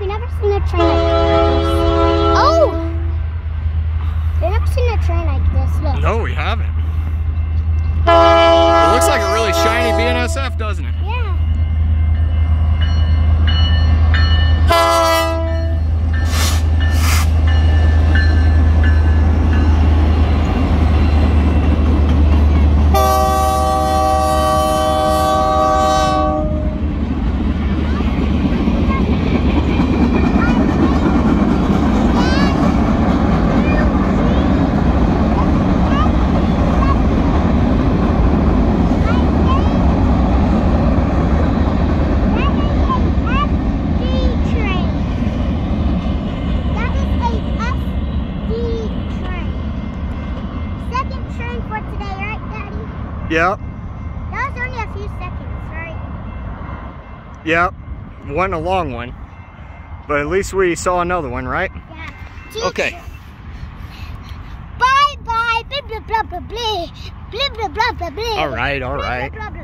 a train like this. Oh! I've never seen a train like this. Look. No, we haven't. It looks like a really shiny BNSF, doesn't it? Yeah. Yep. That was only a few seconds, right? Yep. Wasn't a long one. But at least we saw another one, right? Yeah. Okay. Bye bye. Blah blah blah blah blah. Blah blah blah blah blah. All right, all right. Blah blah blah blah.